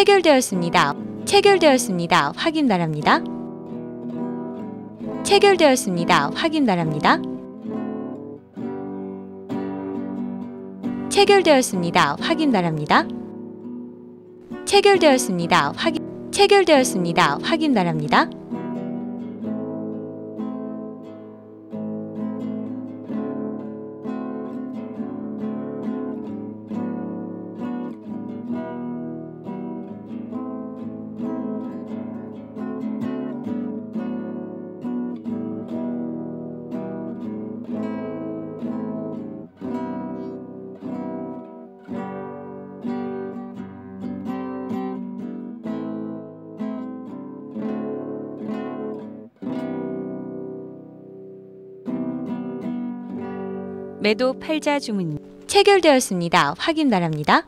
체결되었습니다. 체결되었습니다. 확인 바랍니다. 체결되었습니다. 확인 바랍니다. 체결되었습니다. 확인 바랍니다. 체결되었습니다. 확인 체결되었습니다. 확인 바랍니다. 매도 팔자 주문 체결되었습니다. 확인 바랍니다.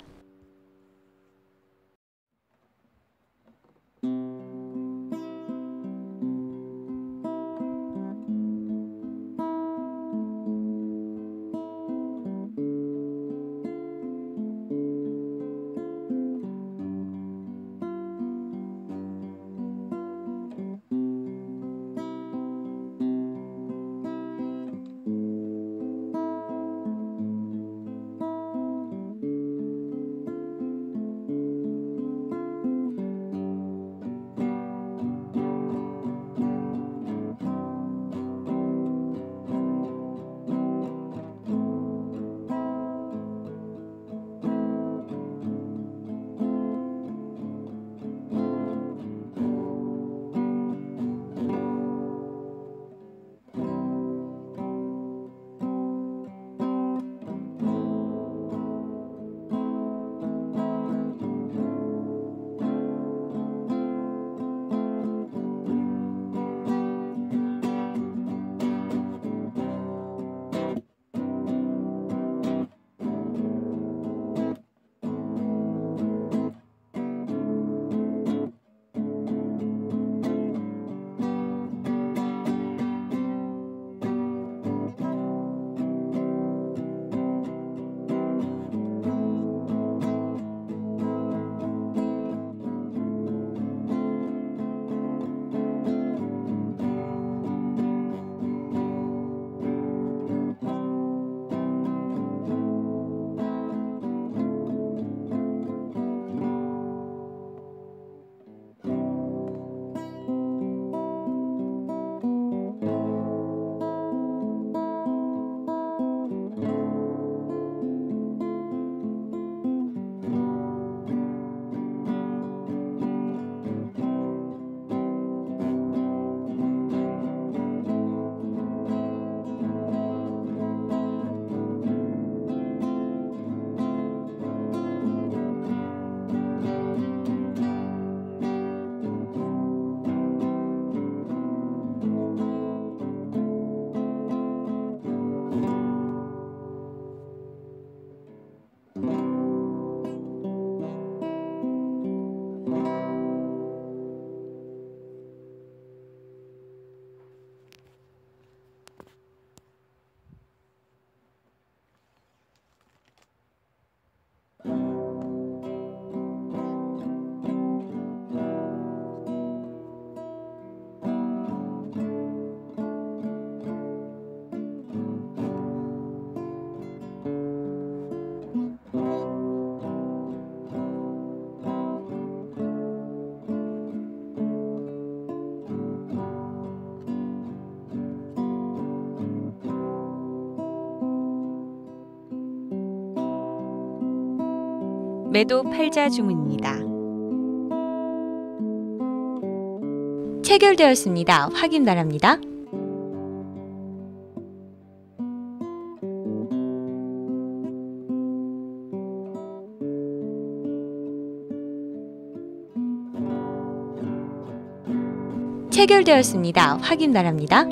매도 팔자 주문입니다. 체결되었습니다. 확인 바랍니다. 체결되었습니다. 확인 바랍니다.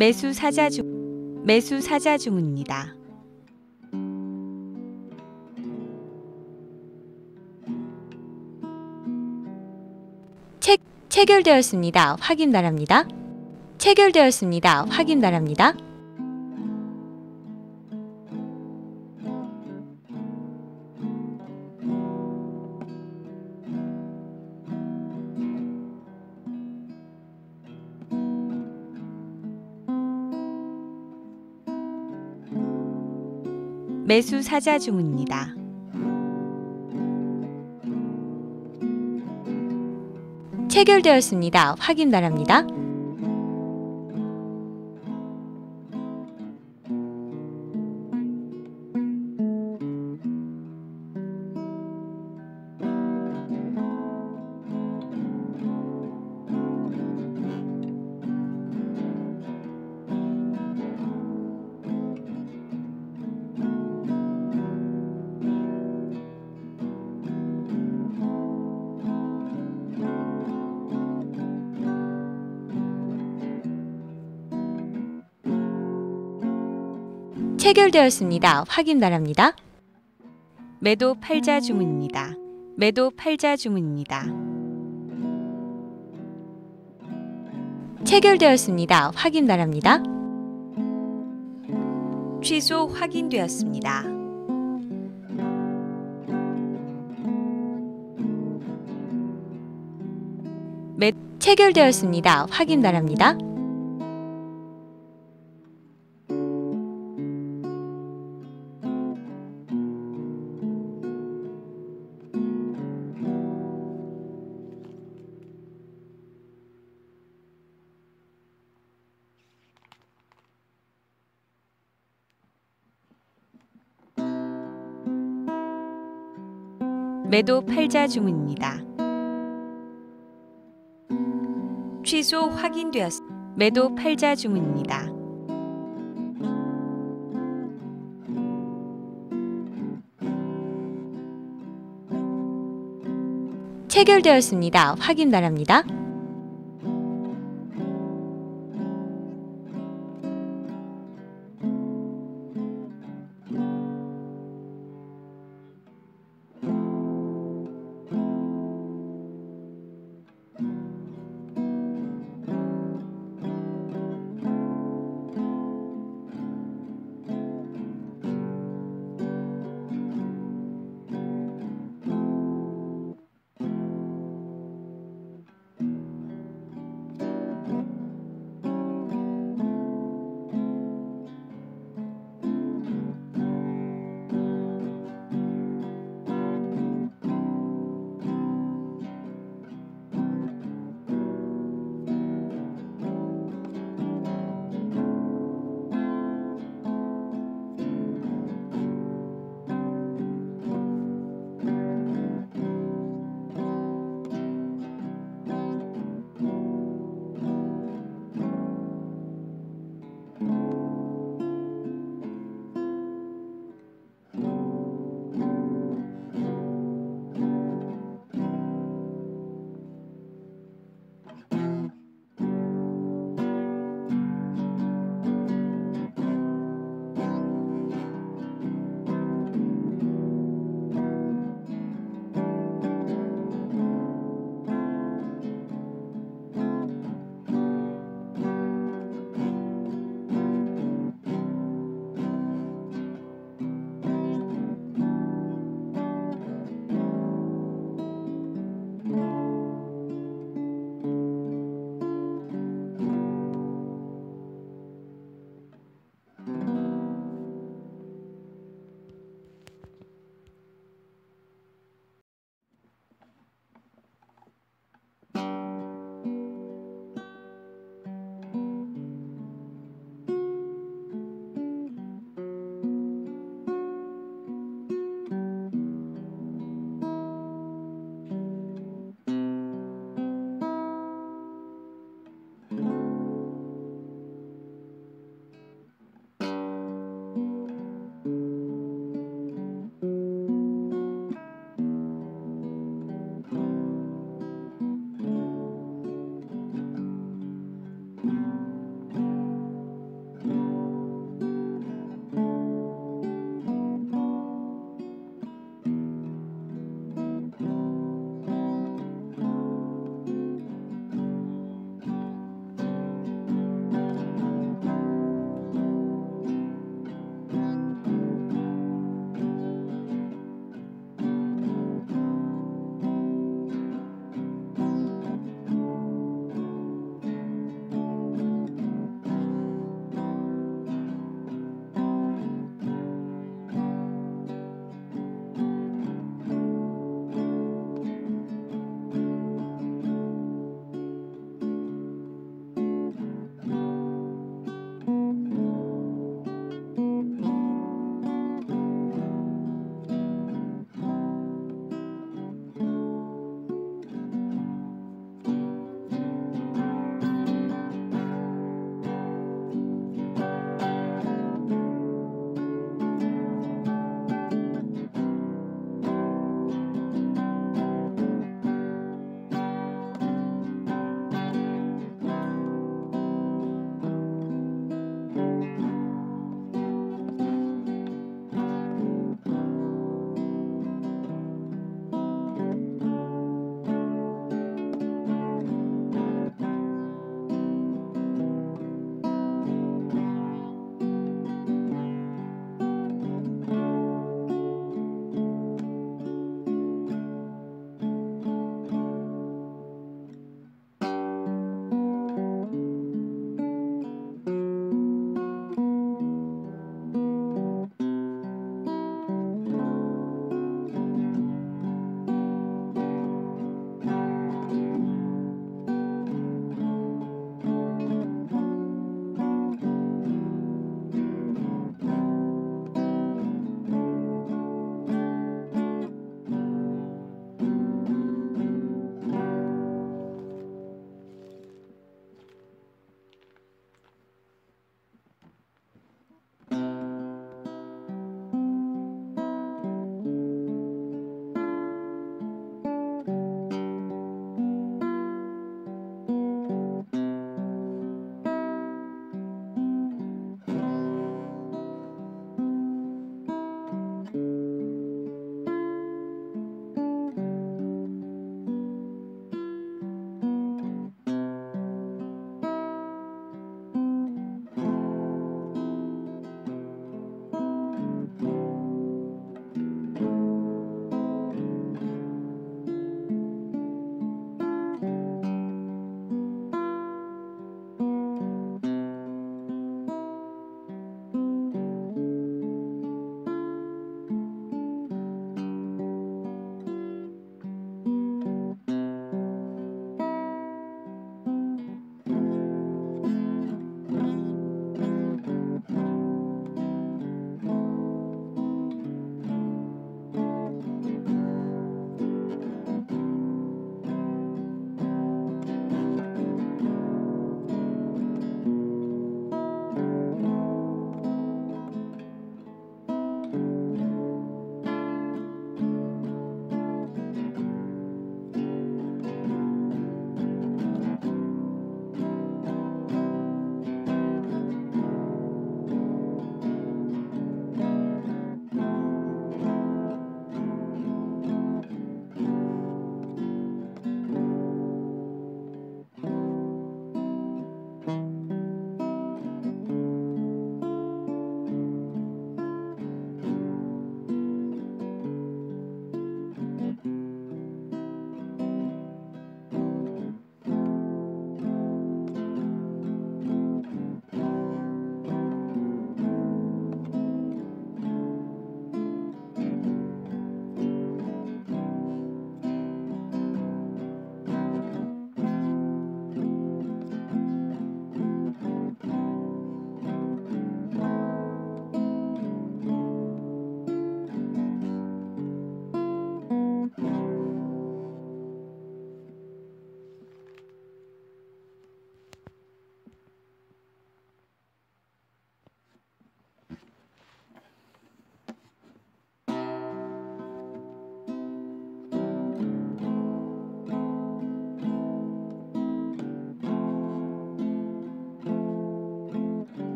매수 사자 중 매수 사자 중입니다. 책 체결되었습니다. 확인 바랍니다. 체결되었습니다. 확인 바랍니다. 매수 사자 중입니다. 체결되었습니다. 확인 바랍니다. 체결되었습니다. 확인 바랍니다. 매도 팔자 주문입니다. 매도 팔자 주문입니다. 체결되었습니다. 확인 바랍니다. 취소 확인되었습니다. 매 체결되었습니다. 확인 바랍니다. 매도 팔자 주문입니다. 취소 확인되었. 매도 팔자 주문입니다. 체결되었습니다. 확인 바랍니다.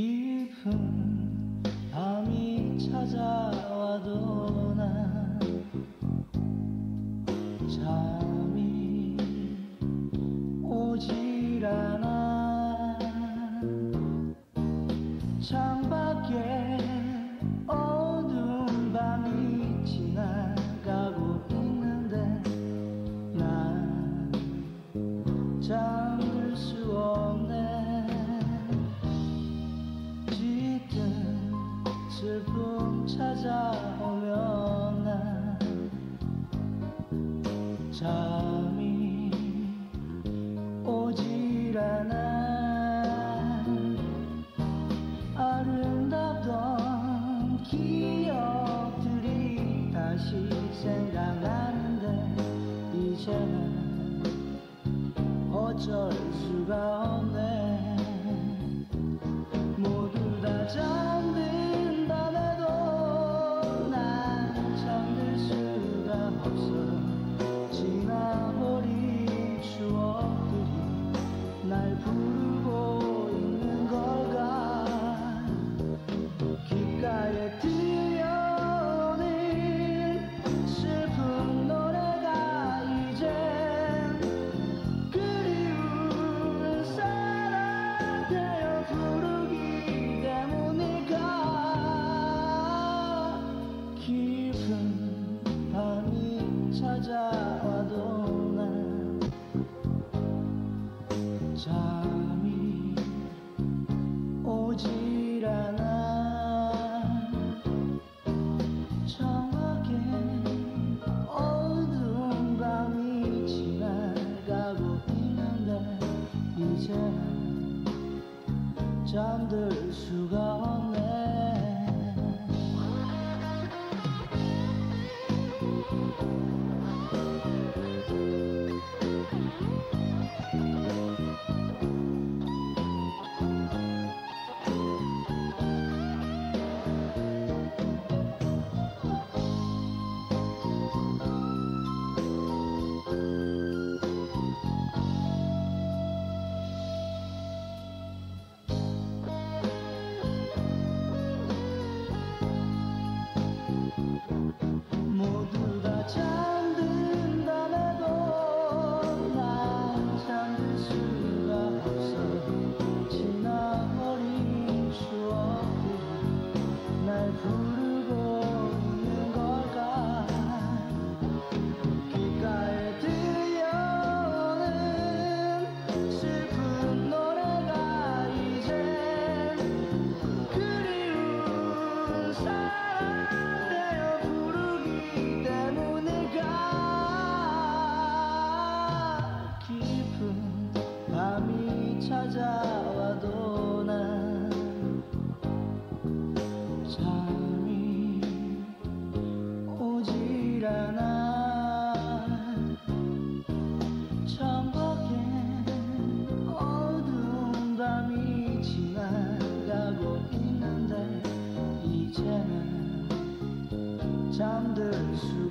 Yeah.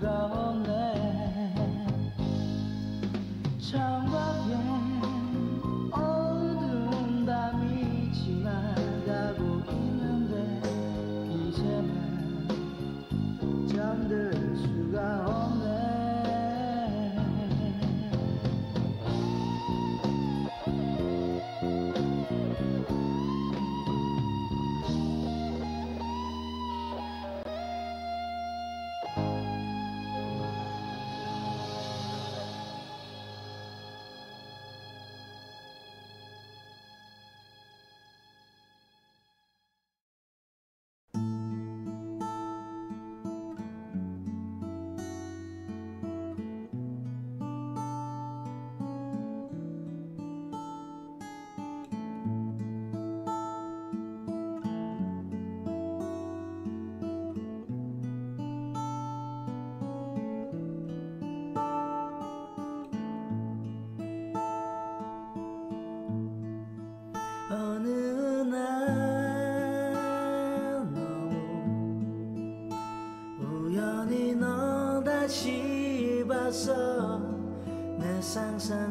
Jugamos.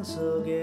so good.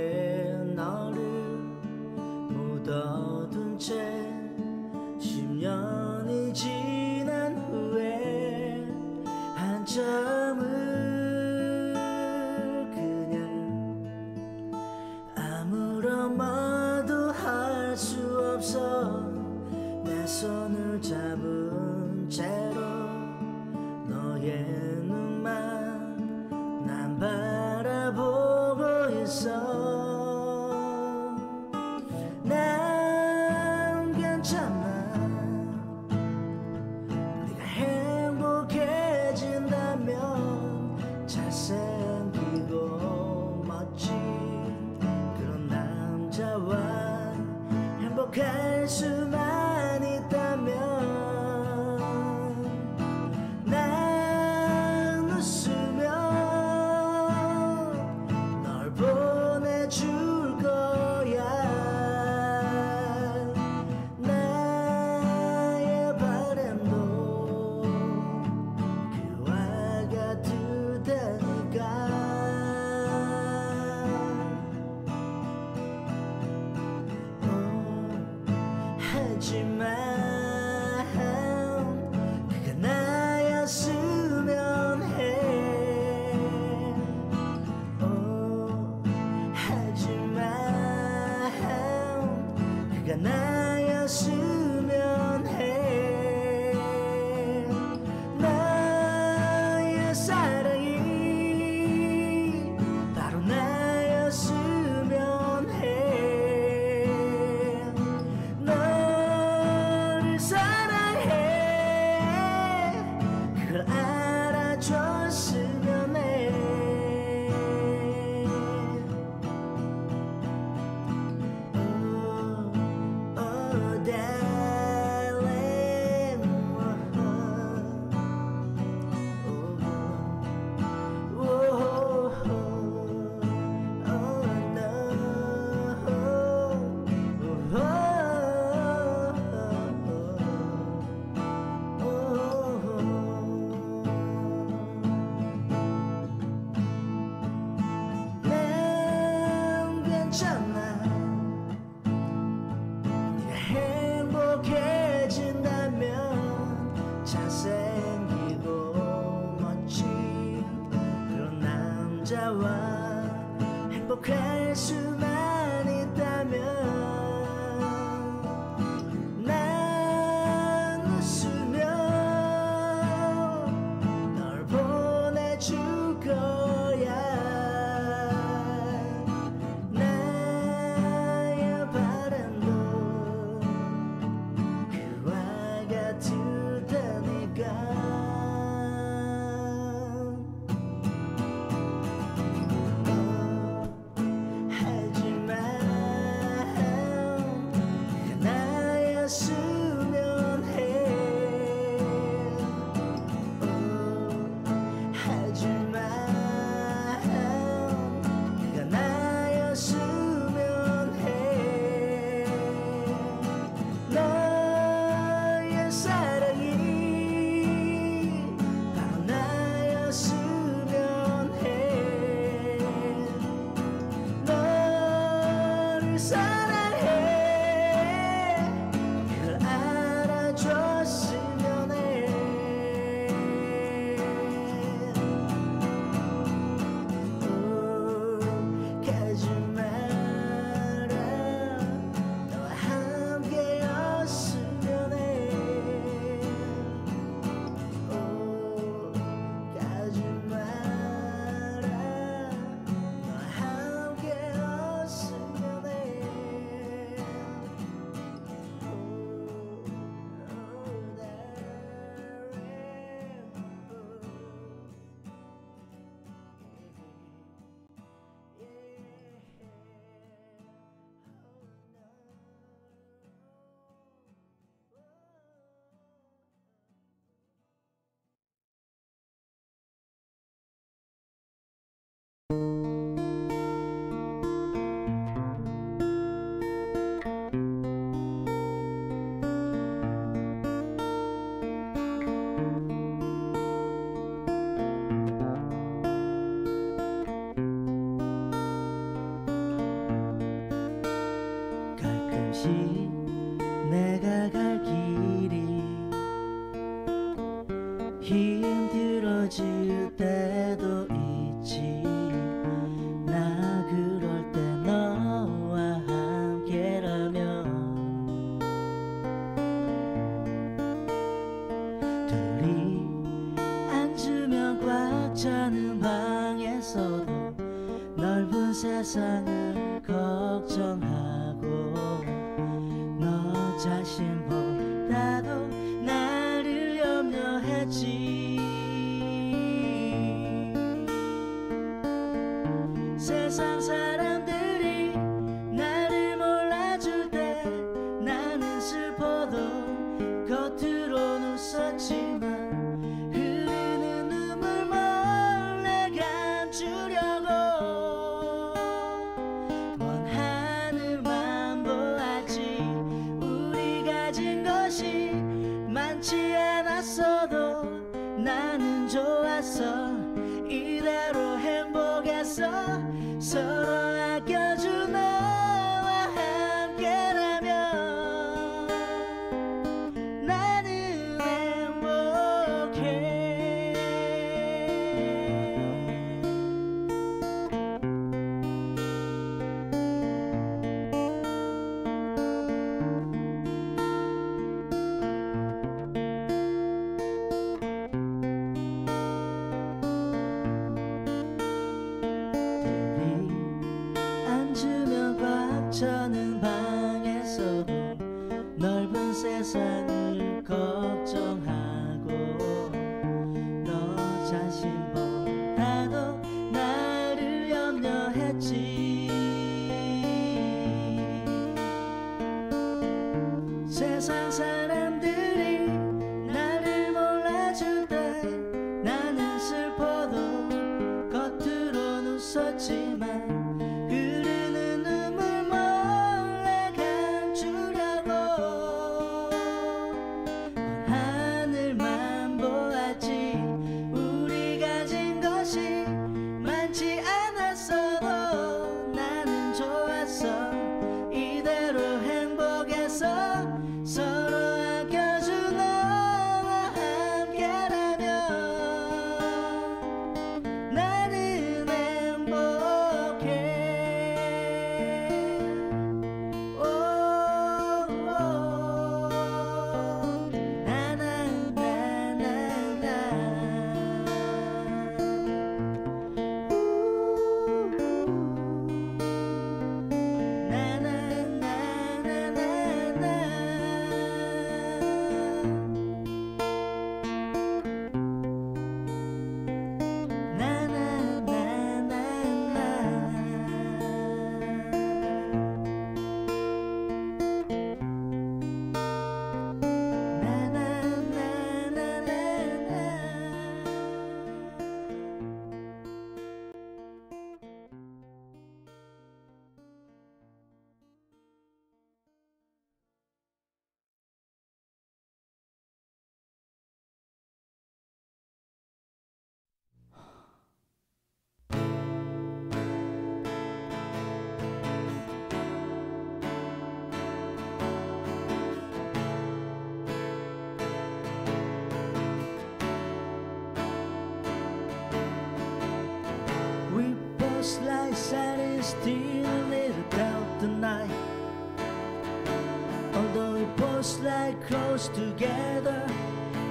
close together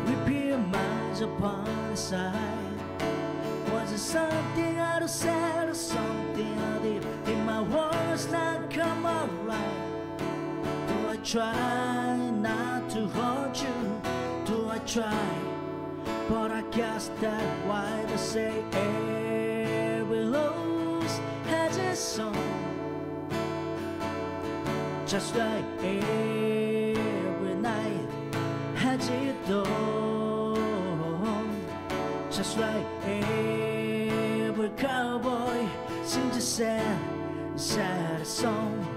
We peer minds upon the side Was it something out of sight or something I did? Did my words not come out right? Do I try not to hurt you? Do I try? But I guess that's why they say every rose has its song Just like every don't Just like every cowboy sings a sad, sad song.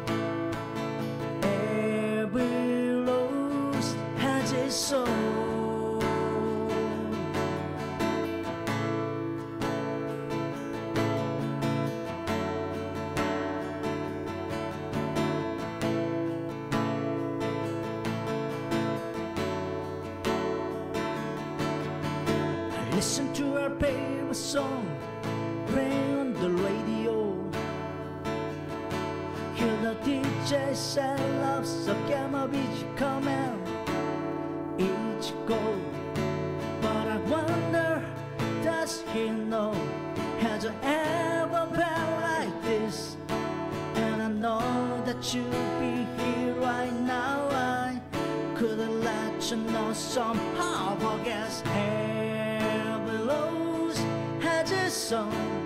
Every rose has its soul beach coming each goal. But I wonder, does he know? Has it ever been like this? And I know that you'll be here right now. I couldn't let you know somehow. I guess every rose has its song.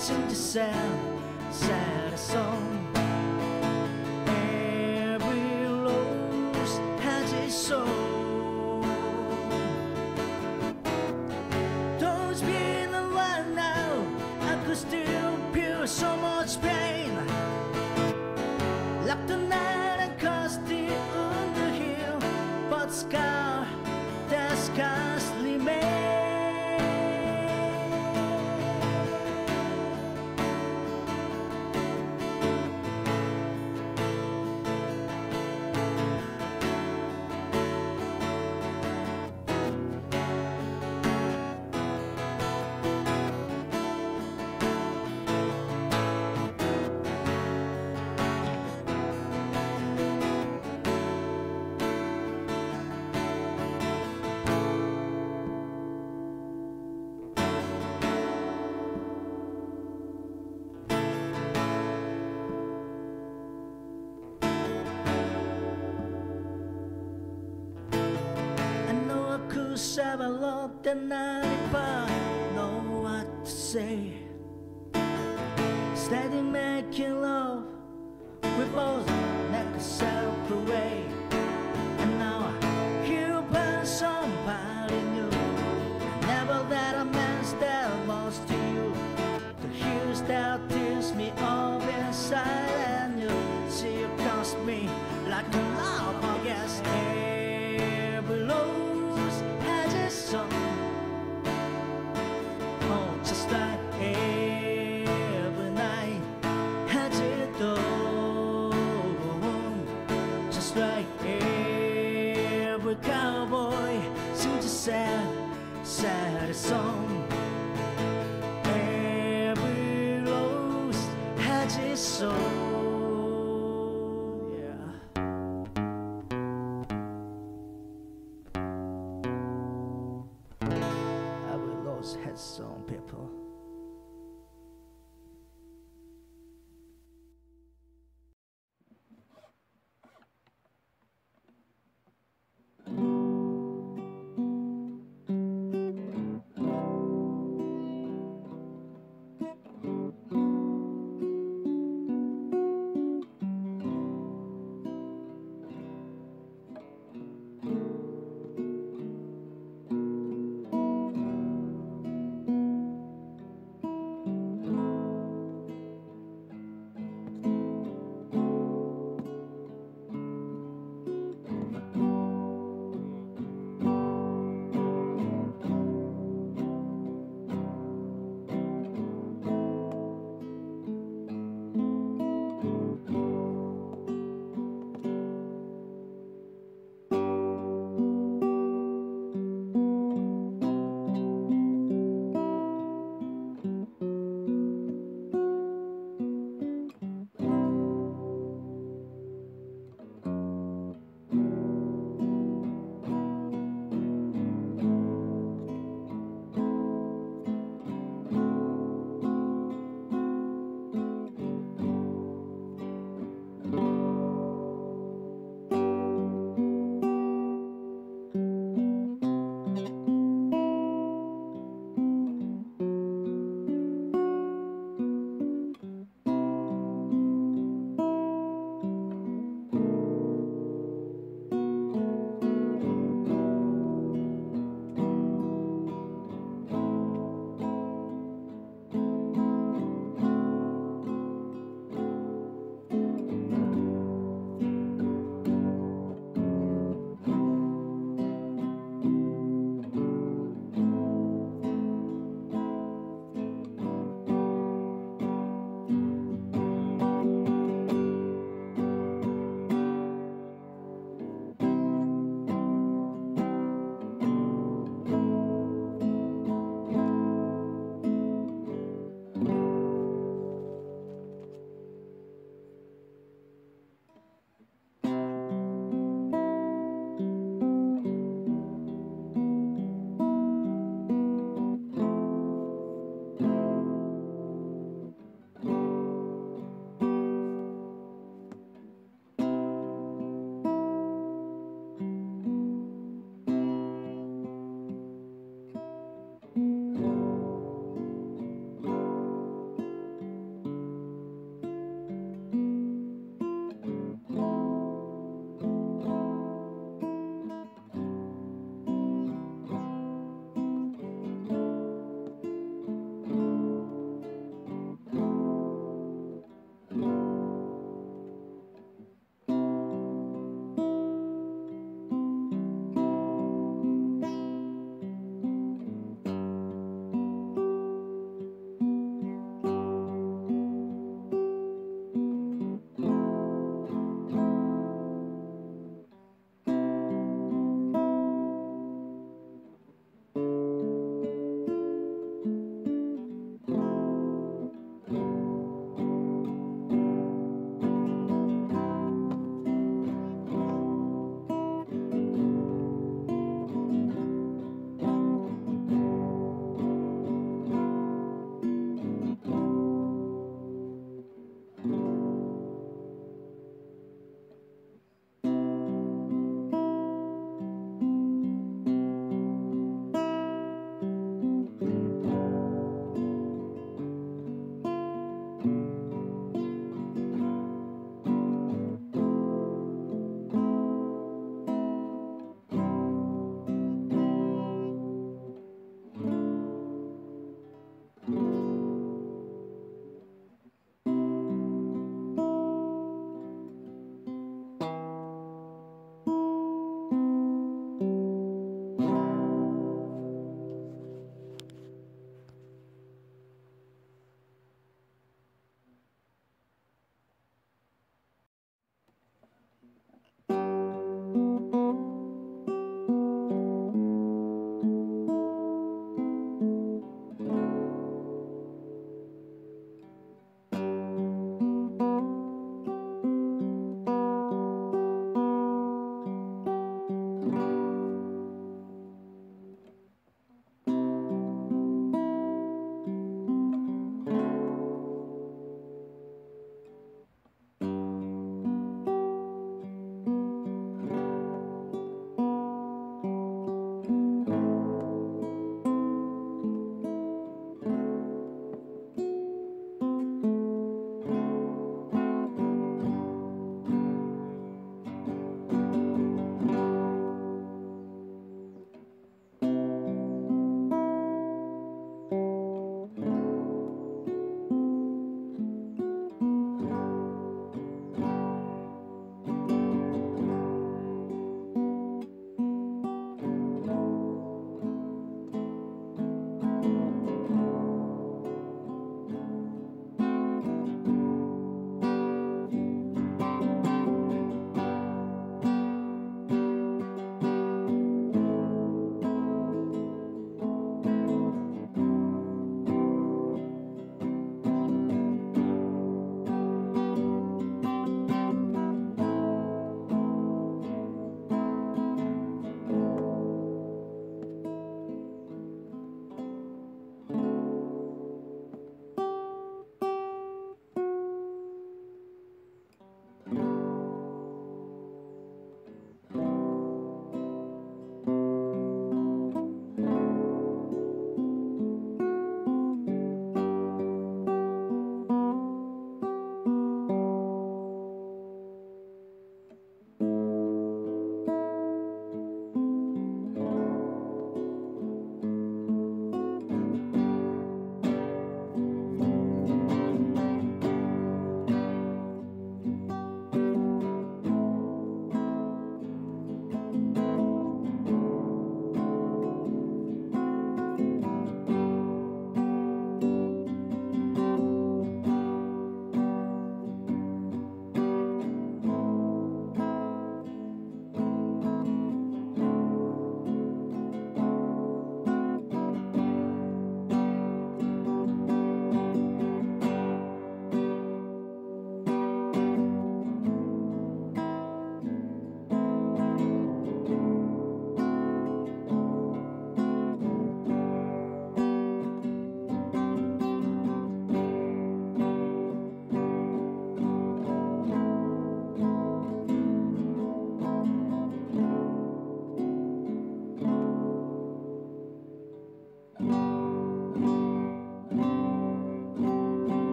seem to sound sad a song. Have a lot if I know what to say. Steady making love, we both make ourselves away.